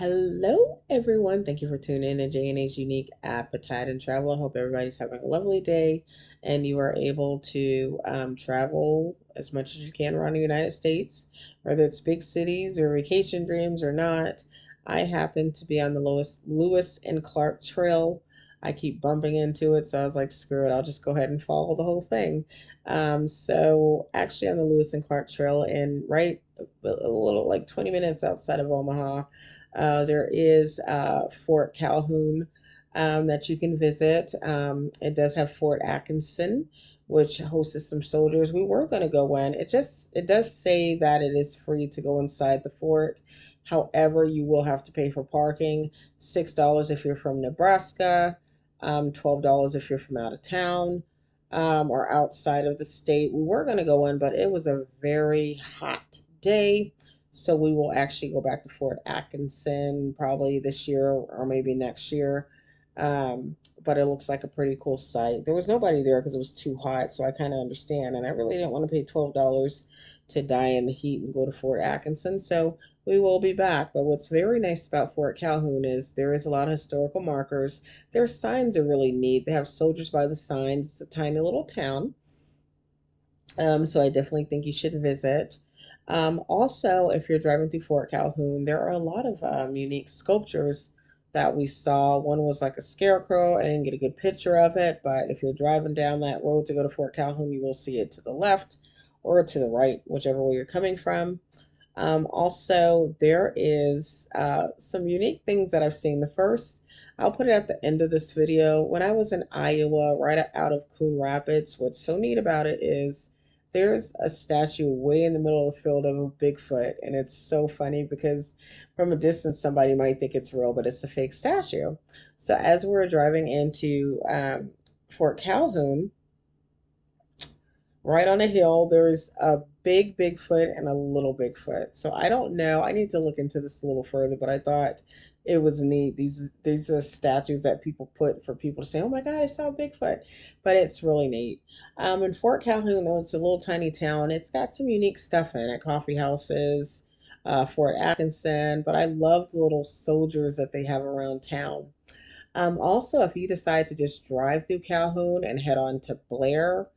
Hello, everyone. Thank you for tuning in to J&A's Unique Appetite and Travel. I hope everybody's having a lovely day and you are able to um, travel as much as you can around the United States, whether it's big cities or vacation dreams or not. I happen to be on the Lewis, Lewis and Clark Trail. I keep bumping into it, so I was like, screw it, I'll just go ahead and follow the whole thing. Um, so, actually, on the Lewis and Clark Trail, and right a little like 20 minutes outside of Omaha, uh, there is uh, Fort Calhoun um, that you can visit. Um, it does have Fort Atkinson, which hosts some soldiers. We were going to go in. It just it does say that it is free to go inside the fort. However, you will have to pay for parking. Six dollars if you're from Nebraska. Um, Twelve dollars if you're from out of town. Um, or outside of the state. We were going to go in, but it was a very hot day. So we will actually go back to Fort Atkinson probably this year or maybe next year. Um, but it looks like a pretty cool site. There was nobody there because it was too hot, so I kind of understand. And I really didn't want to pay $12 to die in the heat and go to Fort Atkinson. So we will be back. But what's very nice about Fort Calhoun is there is a lot of historical markers. Their signs are really neat. They have soldiers by the signs. It's a tiny little town. Um, so I definitely think you should visit. Um, also, if you're driving through Fort Calhoun, there are a lot of um, unique sculptures that we saw. One was like a scarecrow. I didn't get a good picture of it, but if you're driving down that road to go to Fort Calhoun, you will see it to the left or to the right, whichever way you're coming from. Um, also, there is uh, some unique things that I've seen. The first, I'll put it at the end of this video. When I was in Iowa, right out of Coon Rapids, what's so neat about it is there's a statue way in the middle of the field of a Bigfoot, and it's so funny because from a distance somebody might think it's real, but it's a fake statue. So as we're driving into um, Fort Calhoun, right on a hill, there's a big Bigfoot and a little Bigfoot. So I don't know. I need to look into this a little further, but I thought it was neat. These these are statues that people put for people to say, "Oh my God, I saw Bigfoot," but it's really neat. Um, in Fort Calhoun, it's a little tiny town. It's got some unique stuff in it: coffee houses, uh, Fort Atkinson. But I love the little soldiers that they have around town. Um, also, if you decide to just drive through Calhoun and head on to Blair,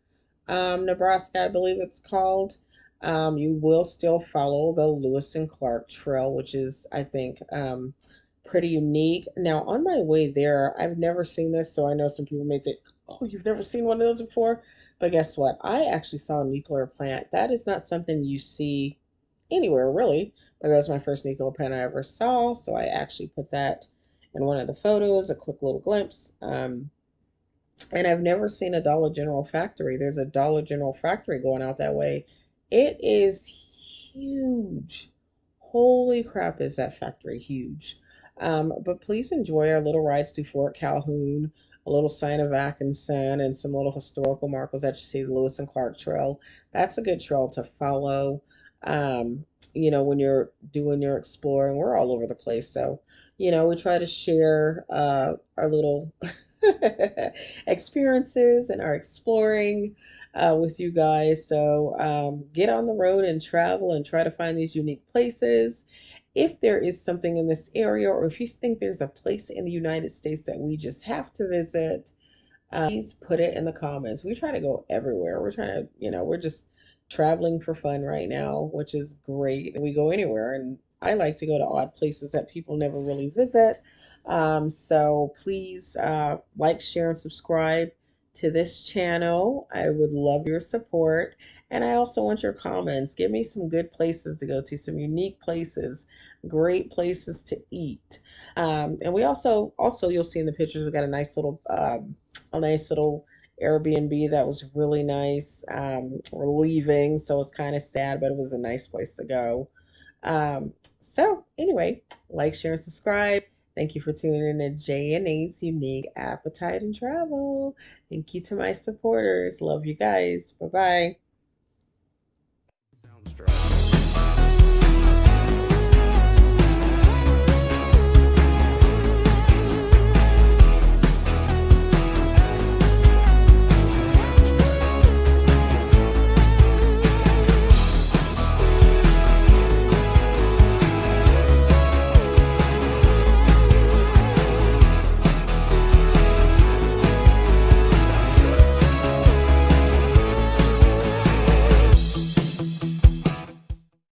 um, Nebraska, I believe it's called. Um, you will still follow the Lewis and Clark Trail, which is, I think, um, pretty unique. Now, on my way there, I've never seen this, so I know some people may think, oh, you've never seen one of those before. But guess what? I actually saw a nuclear plant. That is not something you see anywhere, really. But that was my first nuclear plant I ever saw, so I actually put that in one of the photos, a quick little glimpse. Um, and I've never seen a Dollar General factory. There's a Dollar General factory going out that way. It is huge. Holy crap, is that factory huge? Um, but please enjoy our little rides to Fort Calhoun, a little sign of Atkinson, and some little historical markers that you see the Lewis and Clark Trail. That's a good trail to follow. Um, you know, when you're doing your exploring, we're all over the place. So, you know, we try to share uh, our little experiences and our exploring uh, with you guys. So, um, get on the road and travel and try to find these unique places if there is something in this area or if you think there's a place in the United States that we just have to visit, uh, please put it in the comments. We try to go everywhere. We're trying to, you know, we're just traveling for fun right now, which is great. We go anywhere, and I like to go to odd places that people never really visit. Um, so please uh, like, share, and subscribe to this channel. I would love your support. And I also want your comments. Give me some good places to go to, some unique places, great places to eat. Um, and we also, also you'll see in the pictures, we got a nice little, um, a nice little Airbnb that was really nice. Um, we're leaving, so it's kind of sad, but it was a nice place to go. Um, so anyway, like, share, and subscribe. Thank you for tuning in to J&A's Unique Appetite and Travel. Thank you to my supporters. Love you guys. Bye bye.